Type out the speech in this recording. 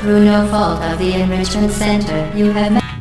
Through no fault of the Enrichment Center, you have...